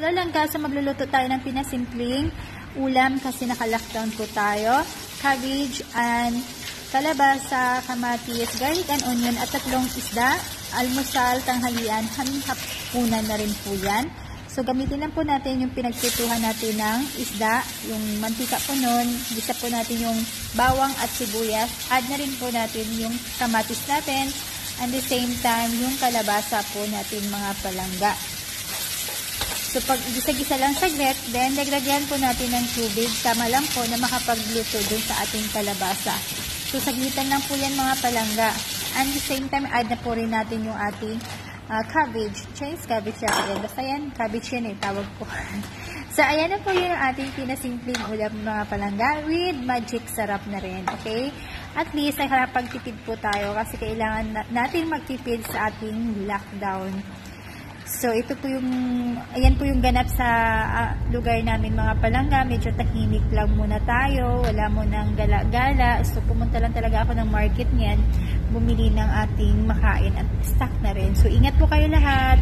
Hello lang guys, magluluto tayo ng pinasimpleng ulam kasi naka-lockdown po tayo. Cabbage and kalabasa, kamatis, garlic and onion at tatlong isda, almusal, tanghalian, hapunan na rin po yan. So gamitin lang po natin yung pinagprituhan natin ng isda, yung mantika po nun, gisa po natin yung bawang at sibuyas, add na rin po natin yung kamatis natin, and the same time yung kalabasa po natin mga palangga. So, pag gisa-gisa lang saglit, then dagdagan po natin ng tubig. Tama lang po na makapagluto dun sa ating kalabasa. So, saglitan lang po yan mga palangga. And the same time, add na po rin natin yung ating uh, cabbage. Chinese cabbage yan. Basta yan, cabbage yan eh, tawag po. so, ayan na po yung ating pinasimpleng ulam mga palangga with magic sarap na rin. Okay? At least, nakapagtipid po tayo kasi kailangan natin magtipid sa ating lockdown. So, ito po yung, ayan po yung ganap sa uh, lugar namin mga palangga. Medyo tahimik lang muna tayo. Wala mo nang gala-gala. So, pumunta lang talaga ako ng market niyan. Bumili ng ating makain at stock na rin. So, ingat po kayo lahat.